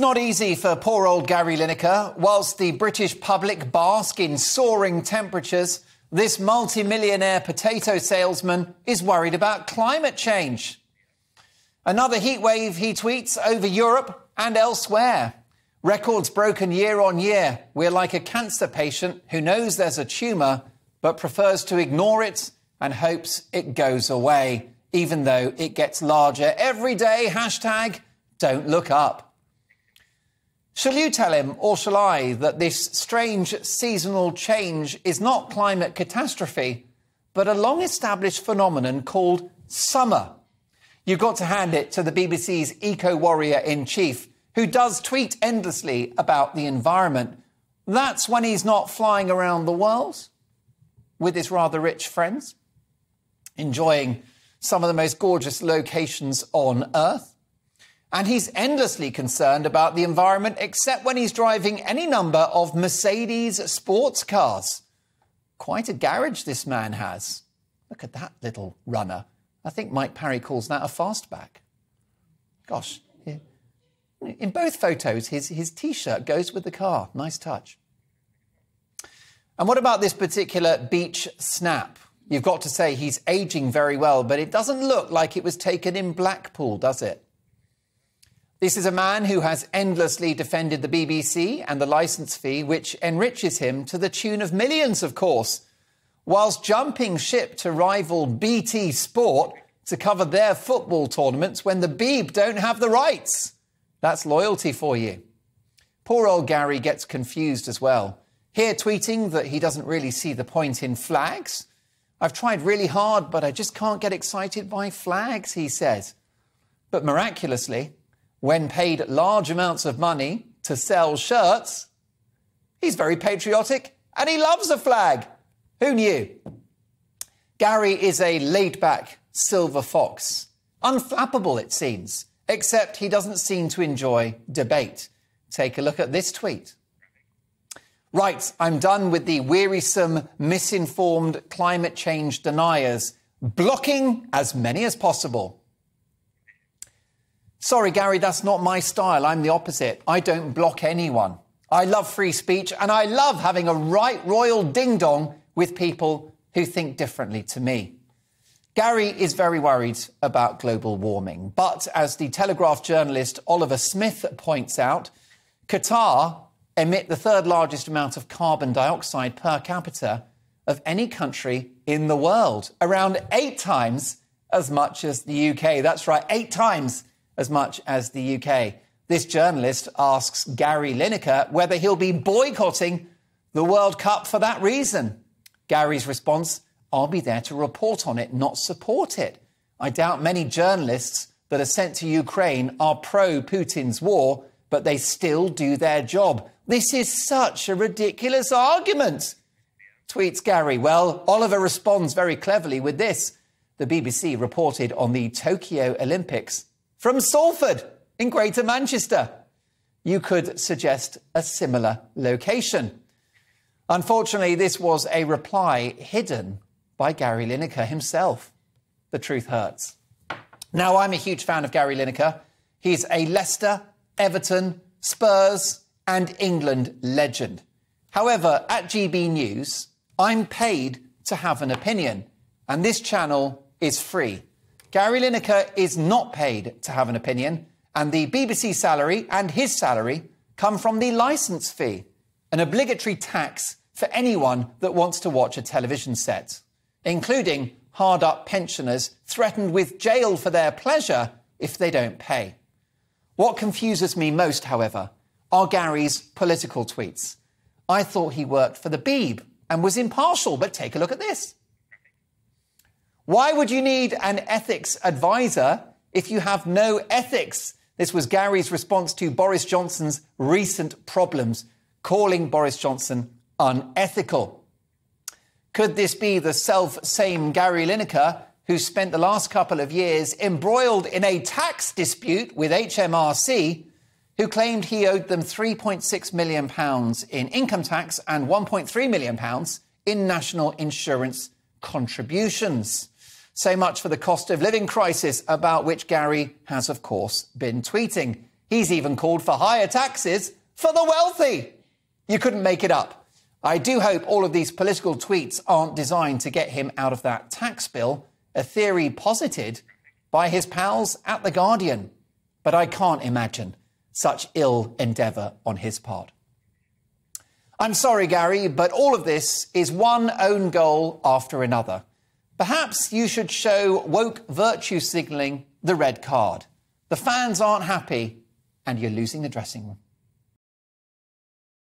Not easy for poor old Gary Lineker. Whilst the British public bask in soaring temperatures, this multi-millionaire potato salesman is worried about climate change. Another heatwave, he tweets, over Europe and elsewhere. Records broken year on year. We're like a cancer patient who knows there's a tumour but prefers to ignore it and hopes it goes away, even though it gets larger every day. Hashtag don't look up. Shall you tell him, or shall I, that this strange seasonal change is not climate catastrophe, but a long established phenomenon called summer? You've got to hand it to the BBC's eco warrior in chief, who does tweet endlessly about the environment. That's when he's not flying around the world with his rather rich friends, enjoying some of the most gorgeous locations on Earth. And he's endlessly concerned about the environment, except when he's driving any number of Mercedes sports cars. Quite a garage this man has. Look at that little runner. I think Mike Parry calls that a fastback. Gosh, in both photos, his, his t shirt goes with the car. Nice touch. And what about this particular beach snap? You've got to say he's aging very well, but it doesn't look like it was taken in Blackpool, does it? This is a man who has endlessly defended the BBC and the licence fee, which enriches him to the tune of millions, of course, whilst jumping ship to rival BT Sport to cover their football tournaments when the Beeb don't have the rights. That's loyalty for you. Poor old Gary gets confused as well. Here tweeting that he doesn't really see the point in flags. I've tried really hard, but I just can't get excited by flags, he says. But miraculously, when paid large amounts of money to sell shirts, he's very patriotic and he loves a flag. Who knew? Gary is a laid back silver fox. Unflappable, it seems except he doesn't seem to enjoy debate. Take a look at this tweet. Right, I'm done with the wearisome, misinformed climate change deniers, blocking as many as possible. Sorry, Gary, that's not my style. I'm the opposite. I don't block anyone. I love free speech and I love having a right royal ding dong with people who think differently to me. Gary is very worried about global warming. But as the Telegraph journalist Oliver Smith points out, Qatar emit the third largest amount of carbon dioxide per capita of any country in the world, around eight times as much as the UK. That's right, eight times as much as the UK. This journalist asks Gary Lineker whether he'll be boycotting the World Cup for that reason. Gary's response I'll be there to report on it, not support it. I doubt many journalists that are sent to Ukraine are pro Putin's war, but they still do their job. This is such a ridiculous argument, tweets Gary. Well, Oliver responds very cleverly with this. The BBC reported on the Tokyo Olympics from Salford in Greater Manchester. You could suggest a similar location. Unfortunately, this was a reply hidden by Gary Lineker himself. The truth hurts. Now, I'm a huge fan of Gary Lineker. He's a Leicester, Everton, Spurs, and England legend. However, at GB News, I'm paid to have an opinion, and this channel is free. Gary Lineker is not paid to have an opinion, and the BBC salary and his salary come from the licence fee, an obligatory tax for anyone that wants to watch a television set including hard up pensioners threatened with jail for their pleasure if they don't pay. What confuses me most, however, are Gary's political tweets. I thought he worked for the Beeb and was impartial, but take a look at this. Why would you need an ethics advisor if you have no ethics? This was Gary's response to Boris Johnson's recent problems, calling Boris Johnson unethical. Could this be the self same Gary Lineker who spent the last couple of years embroiled in a tax dispute with HMRC, who claimed he owed them £3.6 million in income tax and £1.3 million in national insurance contributions? So much for the cost of living crisis, about which Gary has, of course, been tweeting. He's even called for higher taxes for the wealthy. You couldn't make it up. I do hope all of these political tweets aren't designed to get him out of that tax bill, a theory posited by his pals at The Guardian. But I can't imagine such ill endeavour on his part. I'm sorry, Gary, but all of this is one own goal after another. Perhaps you should show woke virtue signalling the red card. The fans aren't happy, and you're losing the dressing room.